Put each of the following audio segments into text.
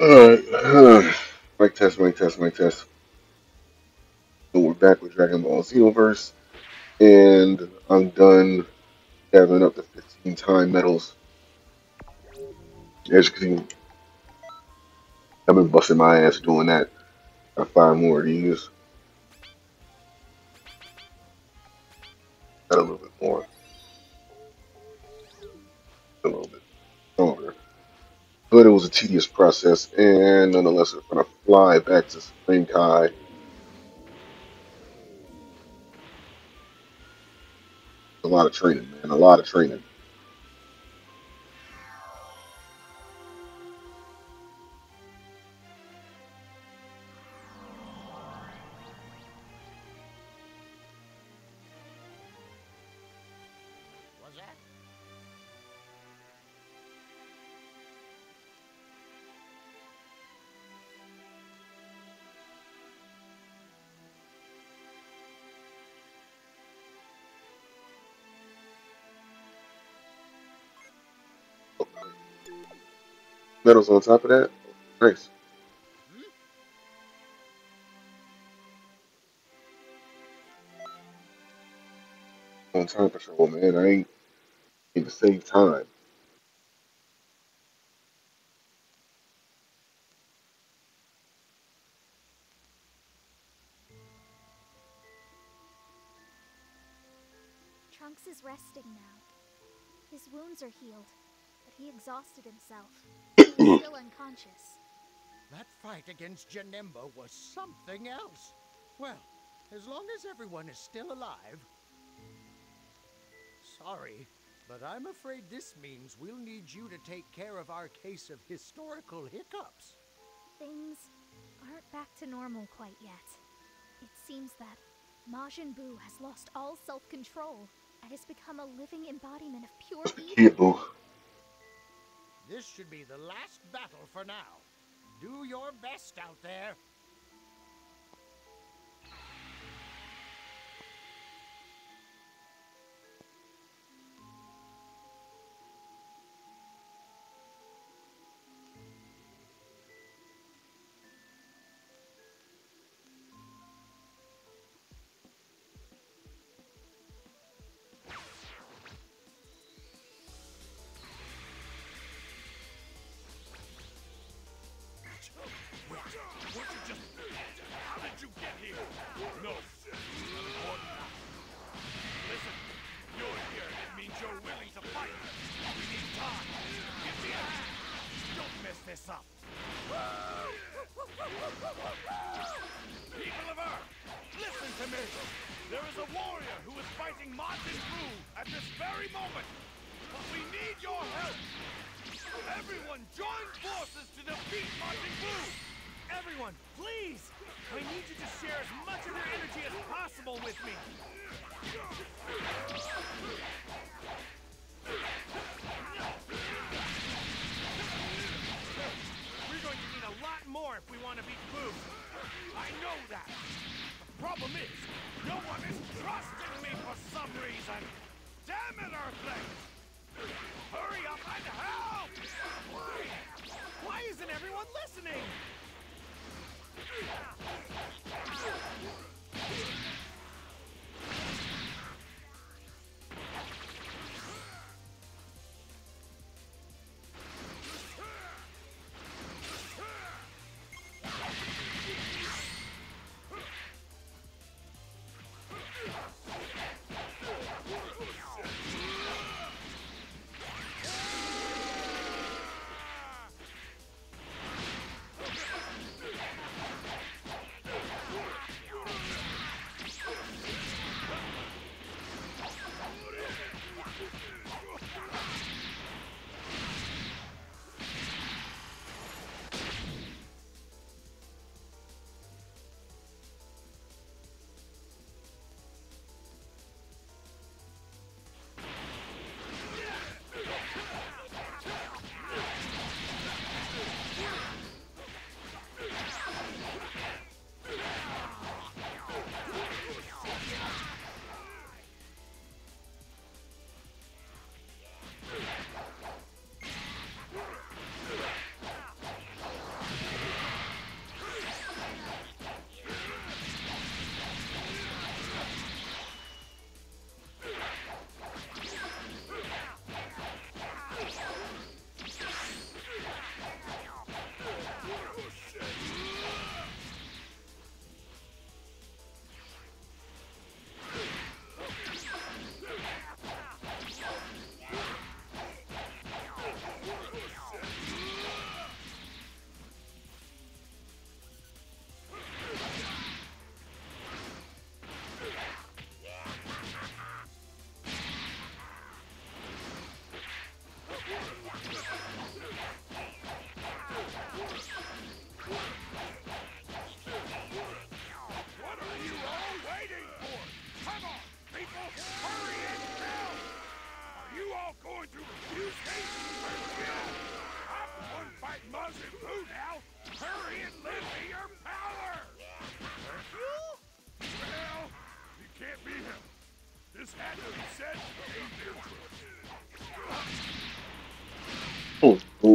Alright. mic test, mic test, mic test. So we're back with Dragon Ball Xenoverse, and I'm done gathering up the 15 time medals. As you can see, I've been busting my ass doing that. Got five more of these. Got a little bit But it was a tedious process, and nonetheless, we're going to fly back to Supreme Kai. A lot of training, man. A lot of training. Medals on top of that. Nice. On time patrol, man. I ain't to save time. Trunks is resting now. His wounds are healed, but he exhausted himself. He is still unconscious. That fight against Janemba was something else. Well, as long as everyone is still alive. Sorry, but I'm afraid this means we'll need you to take care of our case of historical hiccups. Things aren't back to normal quite yet. It seems that Majin Buu has lost all self-control and has become a living embodiment of pure evil. This should be the last battle for now. Do your best out there. This up. People of Earth, listen to me. There is a warrior who is fighting Majin Buu at this very moment. But we need your help. Everyone, join forces to defeat Majin Buu. Everyone, please! I need you to share as much of your energy as possible with me. Know that. The problem is, no one is trusting me for some reason. Damn it, Earthlings! Hurry up and help! Why isn't everyone listening?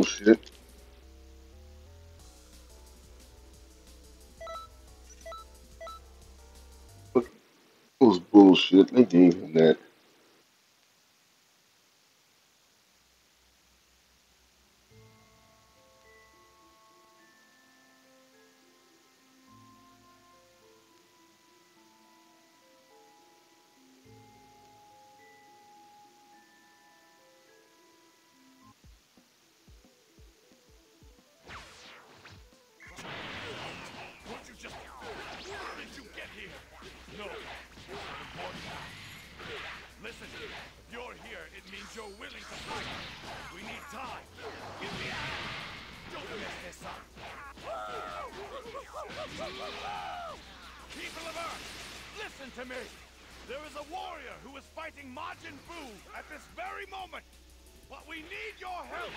Bullshit. That was bullshit. They gave him that. Fighting Majin Buu at this very moment. But we need your help.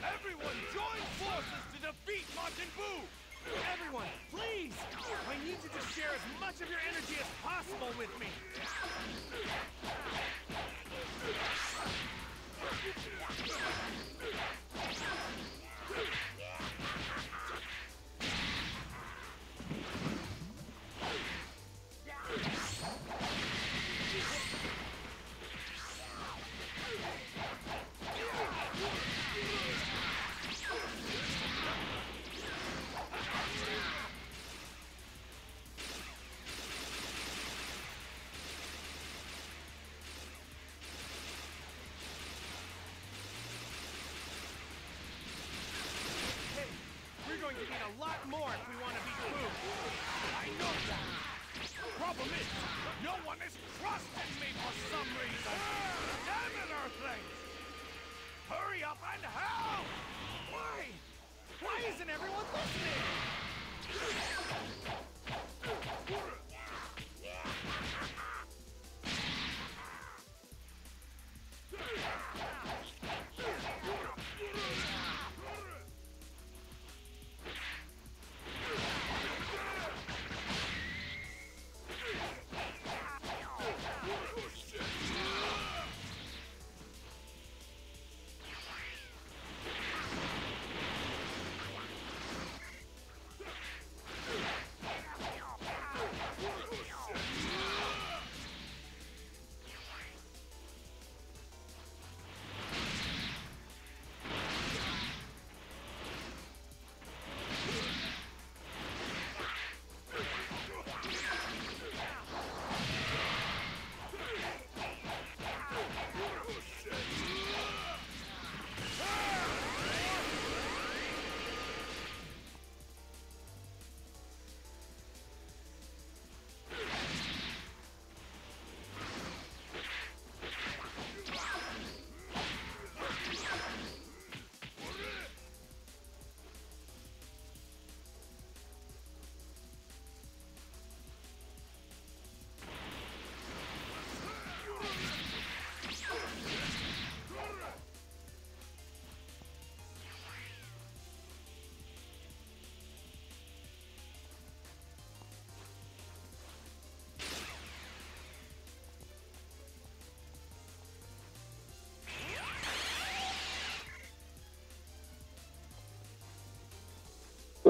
Everyone join forces to defeat Majin Buu. Everyone, please! I need you to share as much of your energy as possible with me. Problem is, no one is trusting me for some reason. Damn it, Earthlings! Hurry up and help! Why? Why isn't everyone listening?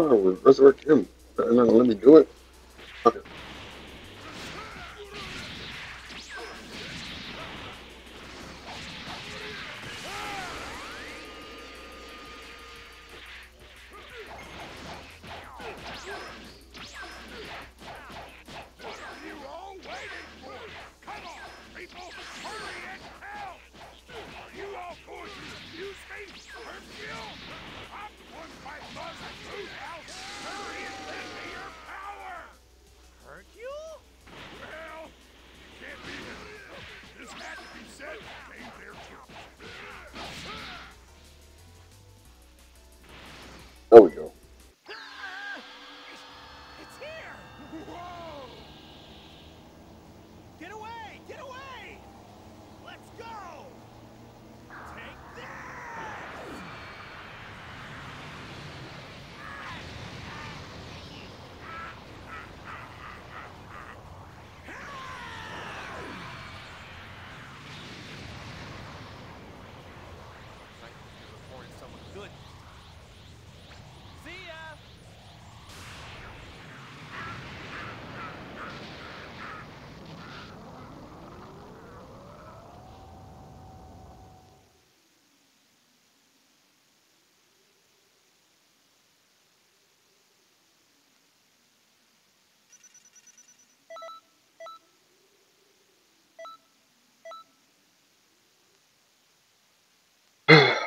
Oh, resurrect him. Uh, Gonna let me do it.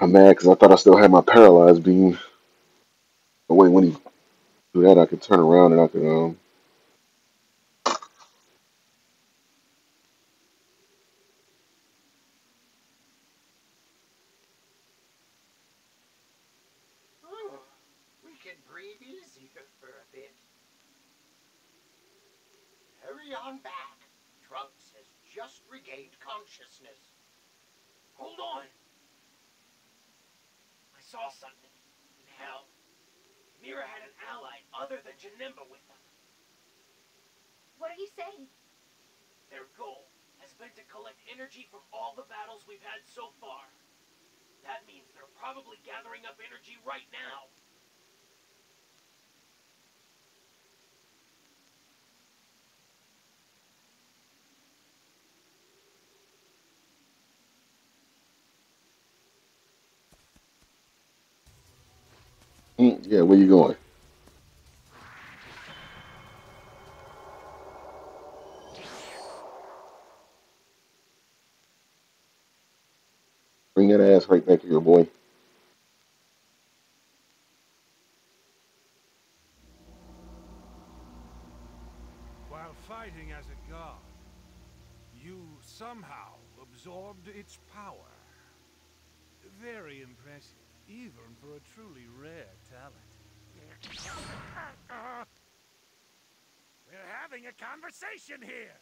I'm mad because I thought I still had my paralyzed beam. But wait, when he do that, I could turn around and I could um. Oh, back. Trunks has just regained consciousness. Hold on! I saw something. In hell. Mira had an ally other than Janemba with them. What are you saying? Their goal has been to collect energy from all the battles we've had so far. That means they're probably gathering up energy right now. Mm, Yeah, where you going? Bring that ass right back here, boy. While fighting as a god, you somehow absorbed its power. Very impressive, even for a truly rare. We're having a conversation here!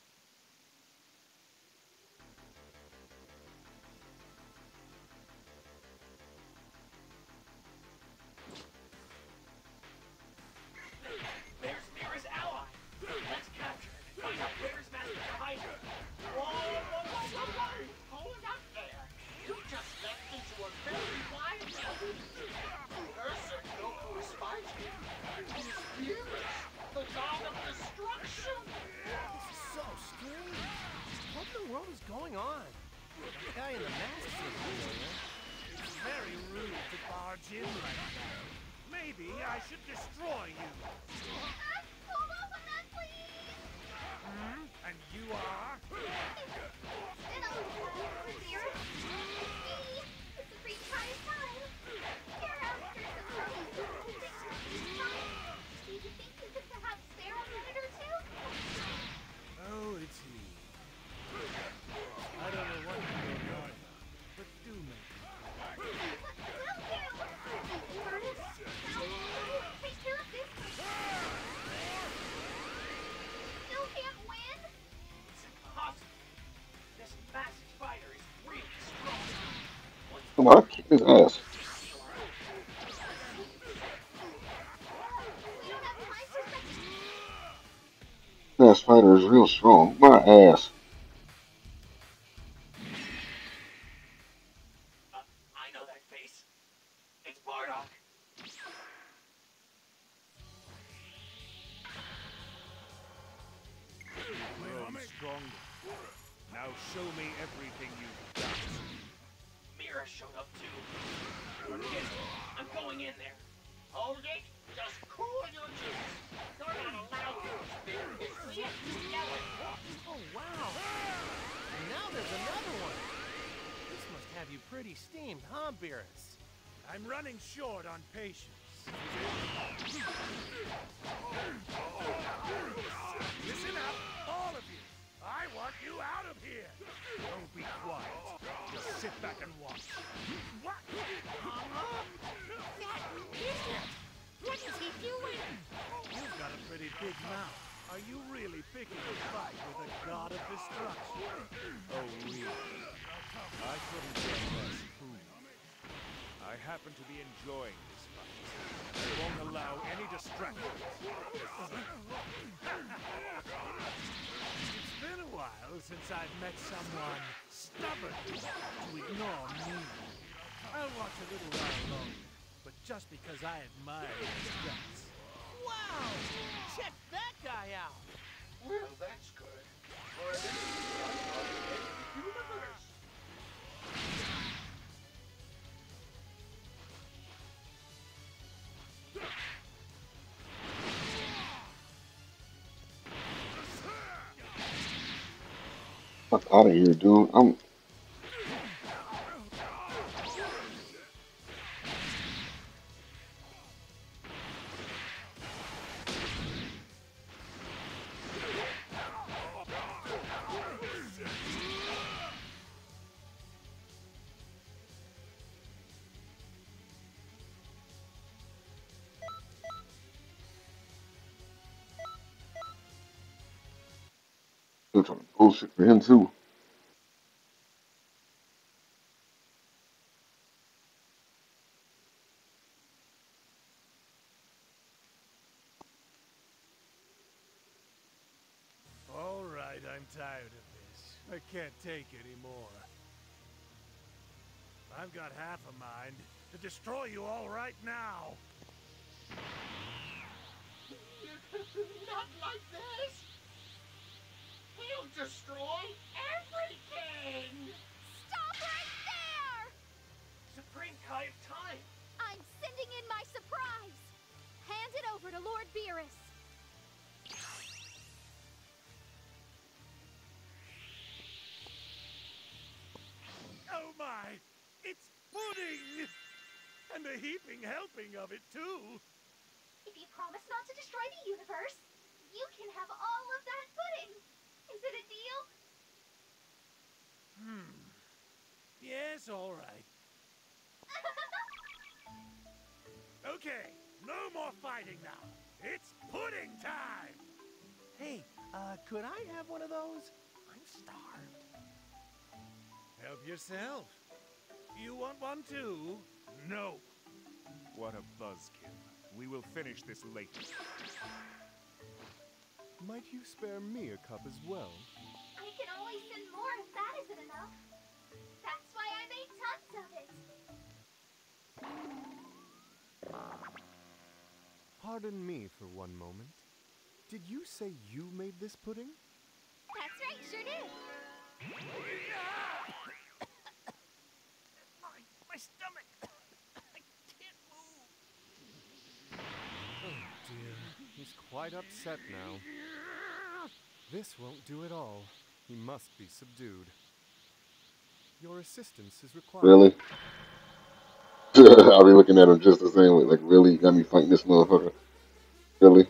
Come on, kick his ass. That fighter is real strong. My ass. Now show me everything you've got. Mira showed up too. Forget it. I'm going in there. Hold it. Just cool your jets. You're not allowed to spin this shit. You. Oh, wow. And now there's another one. This must have you pretty steamed, huh, Beerus? I'm running short on patience. Listen up, all of you. I want you out of here. Don't be quiet. Just sit back and watch. What? What is he doing? You've got a pretty big mouth. Are you really picking a fight with a god of destruction? Oh, really? I couldn't care less who. I happen to be enjoying this fight. I won't allow any distractions. It's been a while since I've met someone stubborn to ignore me. I'll watch a little while longer, but just because I admire his guts. Wow! Check that guy out. Well, that's good. Fuck out of here, dude. I'm. Still trying bullshit for him too. All right, I'm tired of this. I can't take anymore. I've got half a mind to destroy you all right now. Not like this! He'll destroy everything! Stop right there! Supreme Kai of Time! I'm sending in my surprise! Hand it over to Lord Beerus. Oh my! It's pudding! And a heaping helping of it, too! If you promise not to destroy the universe, you can have all of that pudding. Is it a deal? Hmm. Yes, all right. Okay, no more fighting now. It's pudding time! Hey, uh, could I have one of those? I'm starved. Help yourself. You want one too? No. What a buzzkill. We will finish this later. Might you spare me a cup as well? I can always send more if that isn't enough. That's why I made tons of it. Pardon me for one moment. Did you say you made this pudding? That's right, sure did. My, my stomach! I can't move! Oh dear, he's quite upset now. This won't do at all. He must be subdued. Your assistance is required. Really? I'll be looking at him just the same way. Like, really? You got me fighting this motherfucker? Really?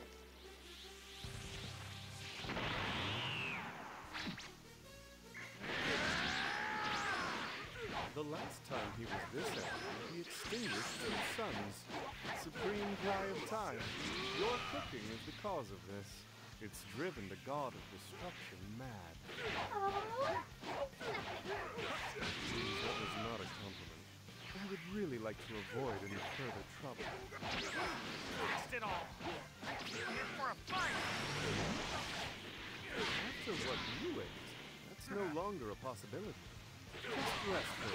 Driven the god of destruction mad. Oh. That was not a compliment. I would really like to avoid any further trouble. Blast it all! I came here for a fight! After what you ate, that's no longer a possibility. Just rest for a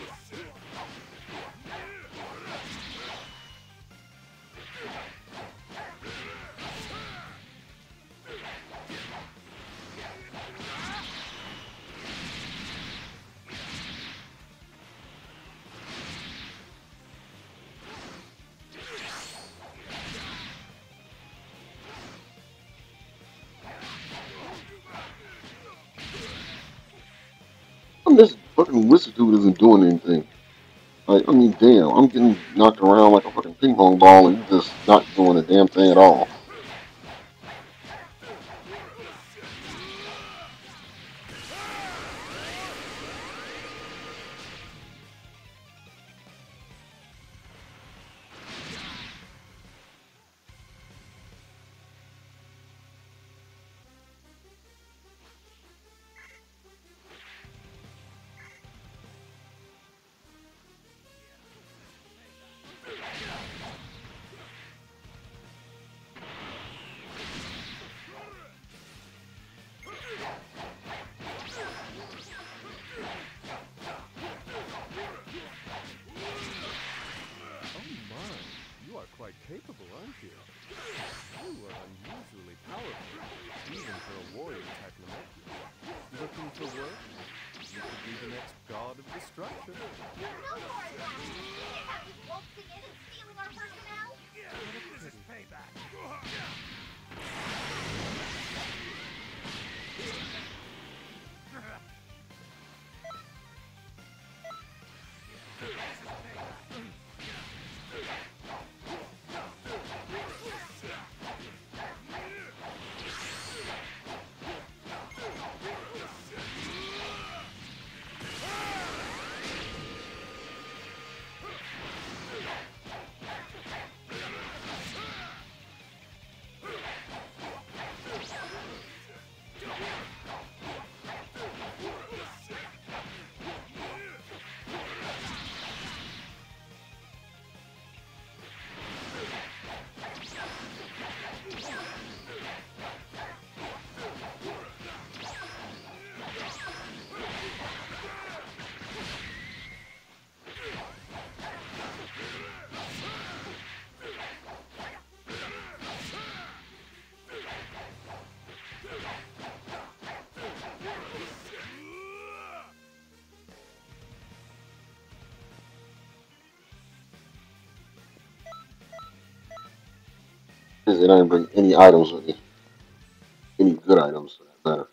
while. Fucking wizard dude isn't doing anything. Like, I mean, damn, I'm getting knocked around like a fucking ping pong ball and just not doing a damn thing at all. Looking work? You could be the next god of destruction. No more that. Have in and stealing our. And I didn't bring any items with me. Any good items for that matter.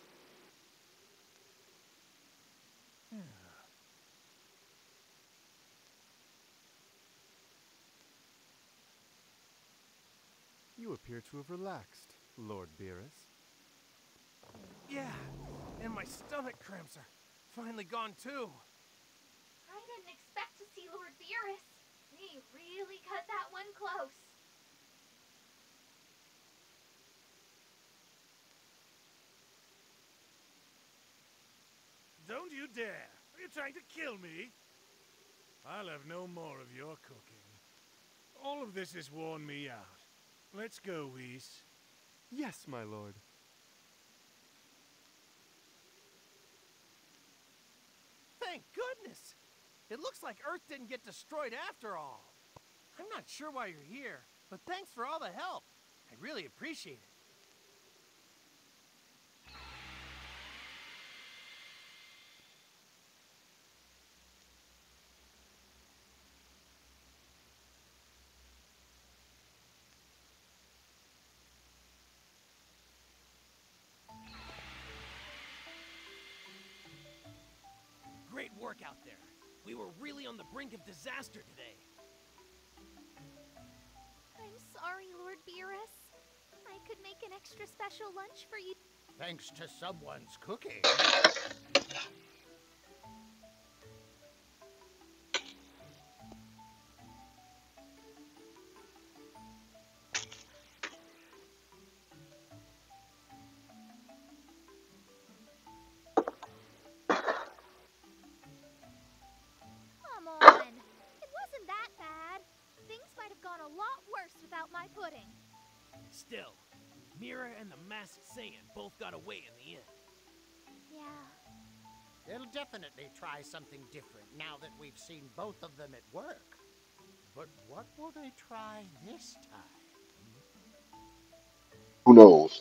You appear to have relaxed, Lord Beerus. Yeah, and my stomach cramps are finally gone too. I didn't expect to see Lord Beerus. He really cut that one close. Don't you dare! Are you trying to kill me? I'll have no more of your cooking. All of this has worn me out. Let's go, Whis. Yes, my lord. Thank goodness! It looks like Earth didn't get destroyed after all. I'm not sure why you're here, but thanks for all the help. I really appreciate it. Really on the brink of disaster today. I'm sorry, Lord Beerus. I could make an extra special lunch for you. Thanks to someone's cooking. My pudding. Still, Mira and the Masked Saiyan both got away in the end. Yeah. They'll definitely try something different now that we've seen both of them at work. But what will they try this time? Who knows?